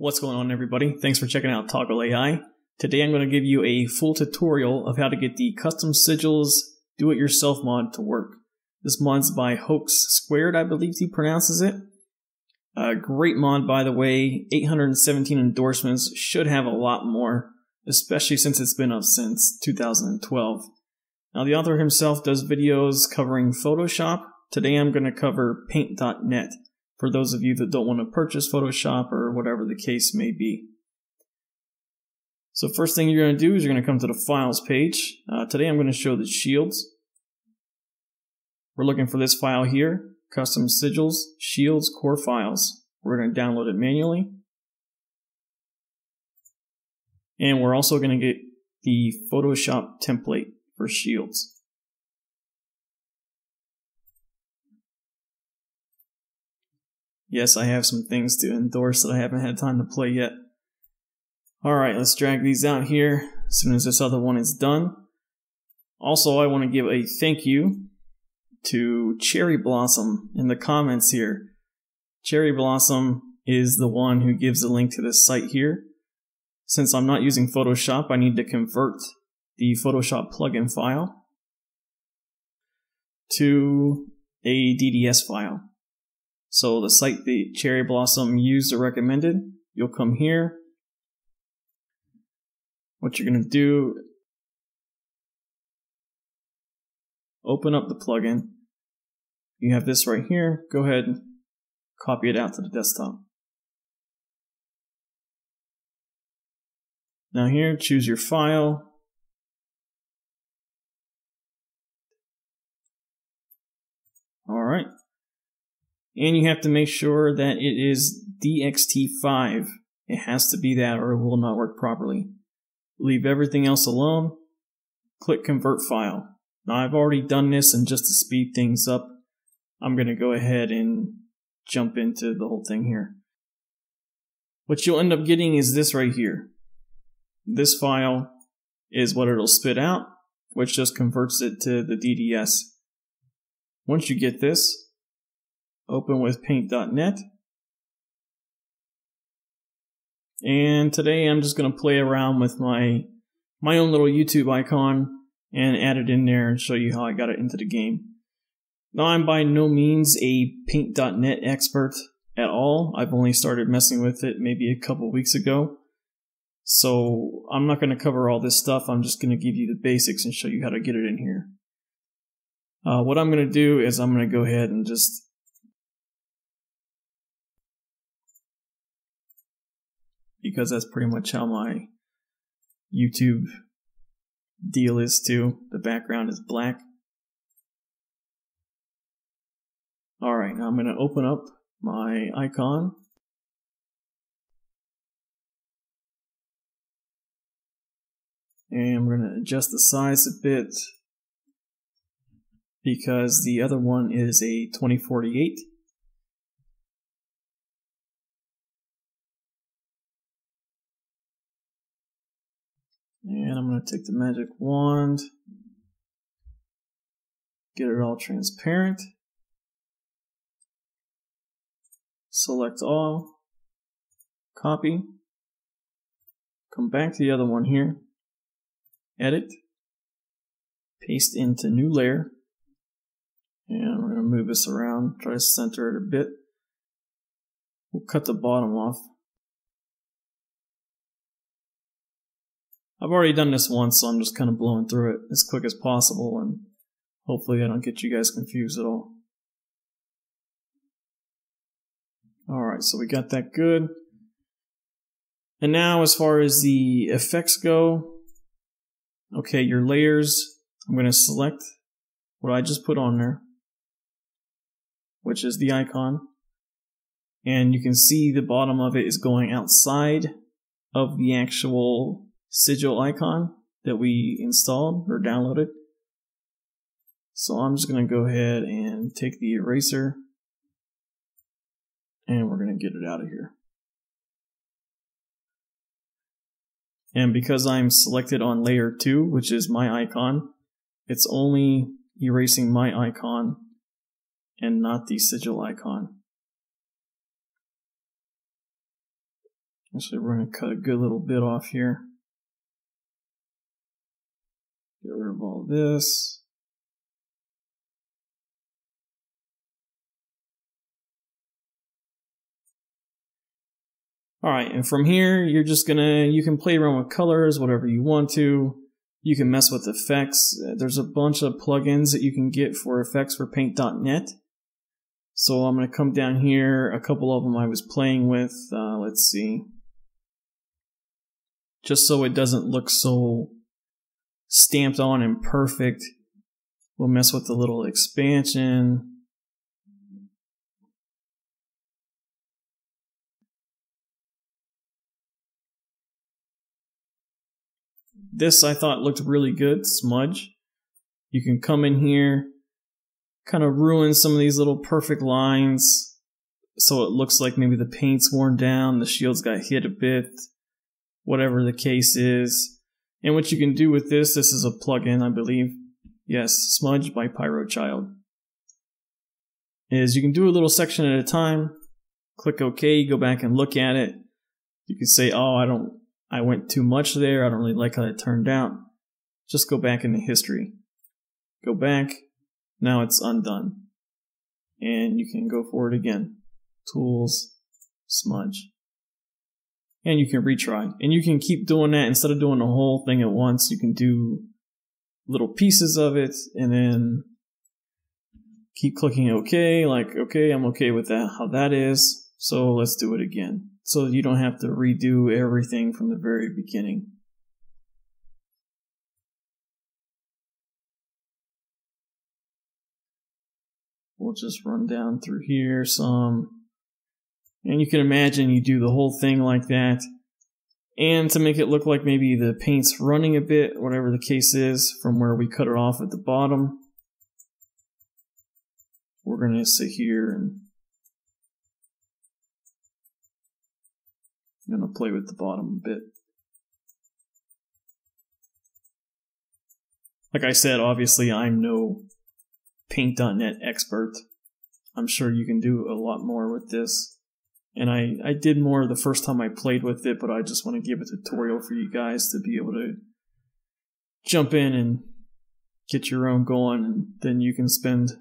What's going on everybody? Thanks for checking out Toggle AI. Today I'm going to give you a full tutorial of how to get the custom sigils do-it-yourself mod to work. This mod's by Hoax Squared, I believe he pronounces it. A great mod by the way, 817 endorsements, should have a lot more, especially since it's been up since 2012. Now the author himself does videos covering Photoshop. Today I'm going to cover Paint.net for those of you that don't want to purchase Photoshop or whatever the case may be. So first thing you're going to do is you're going to come to the Files page. Uh, today I'm going to show the shields. We're looking for this file here, Custom Sigils, Shields, Core Files. We're going to download it manually. And we're also going to get the Photoshop template for Shields. Yes, I have some things to endorse that I haven't had time to play yet. Alright, let's drag these out here as soon as this other one is done. Also, I want to give a thank you to Cherry Blossom in the comments here. Cherry Blossom is the one who gives the link to this site here. Since I'm not using Photoshop, I need to convert the Photoshop plugin file to a DDS file. So the site that Cherry Blossom used or recommended, you'll come here. What you're going to do, open up the plugin. You have this right here. Go ahead and copy it out to the desktop. Now here, choose your file. All right. And you have to make sure that it is DXT5. It has to be that or it will not work properly. Leave everything else alone. Click Convert File. Now I've already done this and just to speed things up, I'm going to go ahead and jump into the whole thing here. What you'll end up getting is this right here. This file is what it'll spit out, which just converts it to the DDS. Once you get this, open with paint.net. And today I'm just going to play around with my my own little YouTube icon and add it in there and show you how I got it into the game. Now I'm by no means a paint.net expert at all. I've only started messing with it maybe a couple weeks ago. So I'm not going to cover all this stuff. I'm just going to give you the basics and show you how to get it in here. Uh, what I'm going to do is I'm going to go ahead and just because that's pretty much how my YouTube deal is too. The background is black. Alright, now I'm going to open up my icon. And I'm going to adjust the size a bit because the other one is a 2048 And I'm going to take the magic wand, get it all transparent, select all, copy, come back to the other one here, edit, paste into new layer, and we're going to move this around, try to center it a bit. We'll cut the bottom off. I've already done this once, so I'm just kind of blowing through it as quick as possible, and hopefully I don't get you guys confused at all. Alright, so we got that good. And now as far as the effects go, okay, your layers, I'm going to select what I just put on there, which is the icon. And you can see the bottom of it is going outside of the actual sigil icon that we installed or downloaded. So I'm just going to go ahead and take the eraser and we're going to get it out of here. And because I'm selected on layer 2, which is my icon, it's only erasing my icon and not the sigil icon. Actually, we're going to cut a good little bit off here. Get rid of all this. Alright, and from here, you're just gonna, you can play around with colors, whatever you want to. You can mess with effects. There's a bunch of plugins that you can get for effects for paint.net. So I'm gonna come down here, a couple of them I was playing with, uh, let's see. Just so it doesn't look so stamped on and perfect. We'll mess with the little expansion. This I thought looked really good, smudge. You can come in here, kind of ruin some of these little perfect lines so it looks like maybe the paint's worn down, the shield's got hit a bit, whatever the case is. And what you can do with this, this is a plugin, I believe. Yes, Smudge by Pyrochild. Is you can do a little section at a time, click OK, go back and look at it. You can say, oh, I don't, I went too much there, I don't really like how it turned out. Just go back into history. Go back, now it's undone. And you can go for it again. Tools, smudge and you can retry. And you can keep doing that instead of doing the whole thing at once. You can do little pieces of it and then keep clicking OK, like, okay, I'm okay with that, how that is. So let's do it again. So you don't have to redo everything from the very beginning. We'll just run down through here some. And you can imagine you do the whole thing like that. And to make it look like maybe the paint's running a bit, whatever the case is, from where we cut it off at the bottom, we're going to sit here and I'm going to play with the bottom a bit. Like I said, obviously I'm no paint.net expert. I'm sure you can do a lot more with this. And I, I did more the first time I played with it, but I just want to give a tutorial for you guys to be able to jump in and get your own going, and then you can spend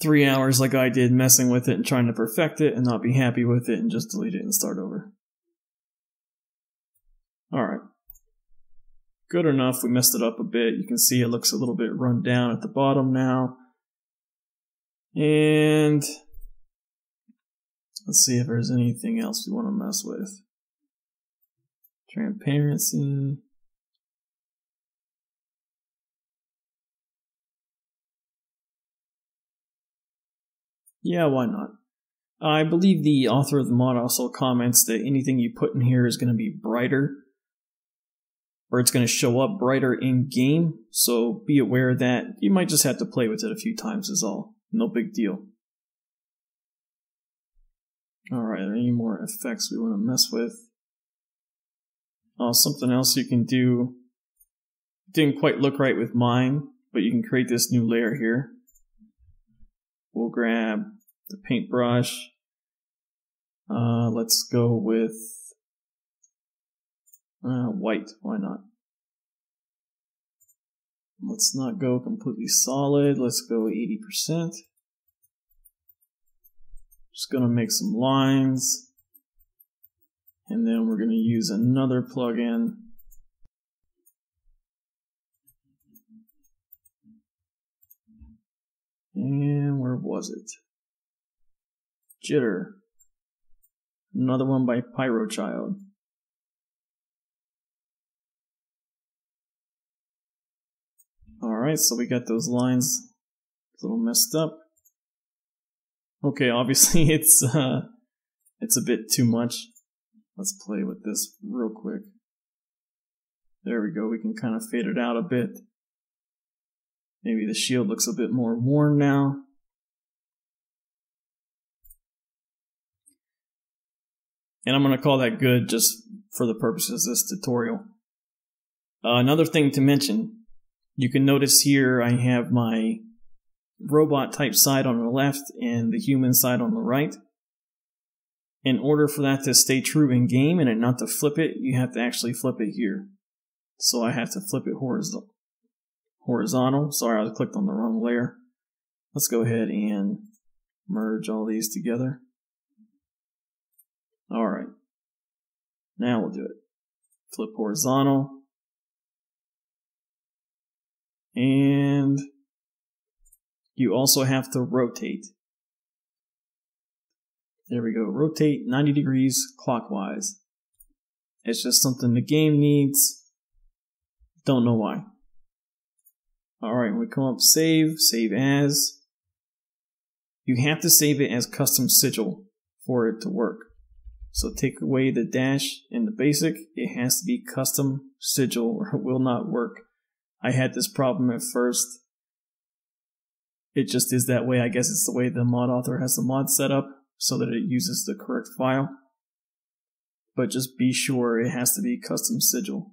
three hours like I did messing with it and trying to perfect it and not be happy with it and just delete it and start over. Alright. Good enough, we messed it up a bit. You can see it looks a little bit run down at the bottom now. And Let's see if there's anything else we want to mess with. Transparency. Yeah, why not? I believe the author of the mod also comments that anything you put in here is going to be brighter, or it's going to show up brighter in game, so be aware of that you might just have to play with it a few times is all. No big deal. Alright, any more effects we want to mess with? Oh, something else you can do. Didn't quite look right with mine, but you can create this new layer here. We'll grab the paintbrush. Uh, let's go with uh, white, why not? Let's not go completely solid, let's go 80%. Just going to make some lines. And then we're going to use another plugin. And where was it? Jitter. Another one by Pyrochild. Alright, so we got those lines a little messed up. Okay, obviously it's uh, it's a bit too much. Let's play with this real quick. There we go. We can kind of fade it out a bit. Maybe the shield looks a bit more worn now. And I'm going to call that good just for the purposes of this tutorial. Uh, another thing to mention, you can notice here I have my robot type side on the left and the human side on the right. in order for that to stay true in game and not to flip it, you have to actually flip it here. So I have to flip it horizontal. Horizontal. Sorry, I clicked on the wrong layer. Let's go ahead and merge all these together. All right. Now we'll do it. Flip horizontal. And you also have to rotate. There we go. Rotate 90 degrees clockwise. It's just something the game needs. Don't know why. Alright, we come up save, save as. You have to save it as custom sigil for it to work. So take away the dash in the basic, it has to be custom sigil or it will not work. I had this problem at first. It just is that way. I guess it's the way the mod author has the mod set up so that it uses the correct file. But just be sure it has to be custom sigil.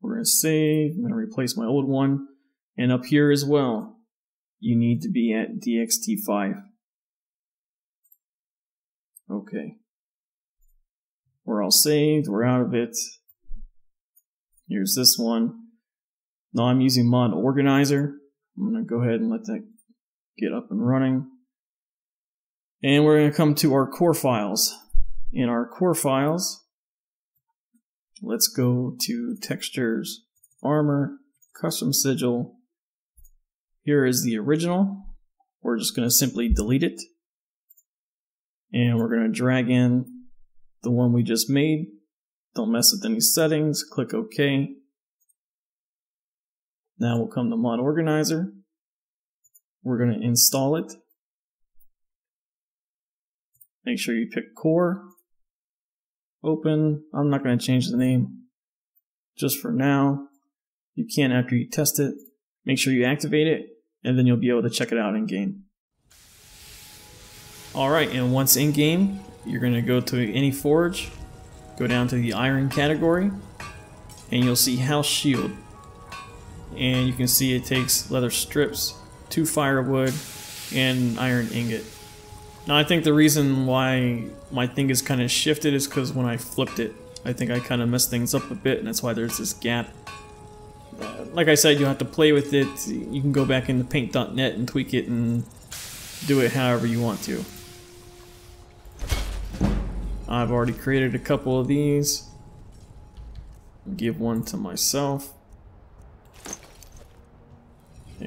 We're going to save, I'm going to replace my old one. And up here as well, you need to be at DXT5. Okay. We're all saved, we're out of it. Here's this one. Now I'm using mod organizer. I'm going to go ahead and let that get up and running. And we're going to come to our core files. In our core files, let's go to textures, armor, custom sigil. Here is the original. We're just going to simply delete it. And we're going to drag in the one we just made. Don't mess with any settings. Click OK. Now we'll come to Mod Organizer. We're going to install it. Make sure you pick core. Open. I'm not going to change the name just for now. You can after you test it. Make sure you activate it, and then you'll be able to check it out in game. Alright, and once in game, you're going to go to any forge, go down to the iron category, and you'll see house shield. And you can see it takes leather strips, two firewood, and iron ingot. Now I think the reason why my thing is kind of shifted is because when I flipped it, I think I kind of messed things up a bit and that's why there's this gap. Uh, like I said, you have to play with it. You can go back into paint.net and tweak it and do it however you want to. I've already created a couple of these. Give one to myself.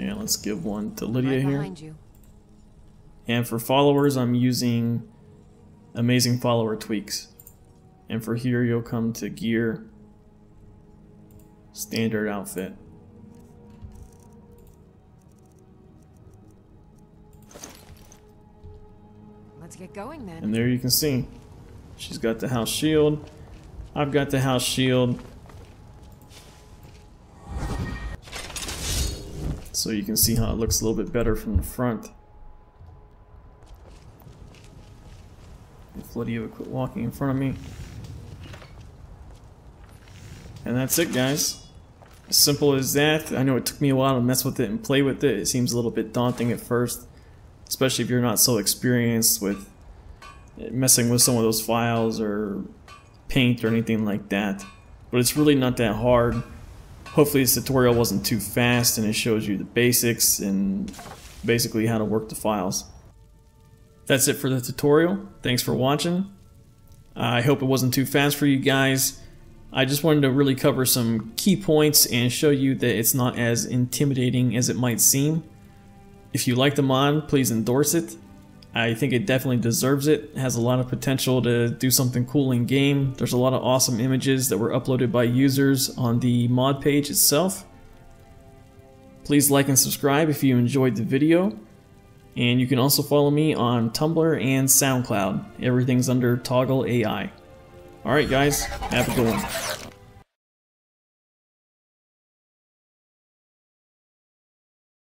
And let's give one to Lydia right here. And for followers, I'm using amazing follower tweaks. And for here, you'll come to gear, standard outfit. Let's get going then. And there you can see, she's got the house shield. I've got the house shield. So you can see how it looks a little bit better from the front. Lydia would quit walking in front of me. And that's it, guys. Simple as that. I know it took me a while to mess with it and play with it. It seems a little bit daunting at first. Especially if you're not so experienced with messing with some of those files or paint or anything like that. But it's really not that hard. Hopefully this tutorial wasn't too fast and it shows you the basics and basically how to work the files. That's it for the tutorial. Thanks for watching. I hope it wasn't too fast for you guys. I just wanted to really cover some key points and show you that it's not as intimidating as it might seem. If you like the mod, please endorse it. I think it definitely deserves it. it. has a lot of potential to do something cool in game. There's a lot of awesome images that were uploaded by users on the mod page itself. Please like and subscribe if you enjoyed the video. And you can also follow me on Tumblr and SoundCloud. Everything's under Toggle AI. Alright guys, have a good one.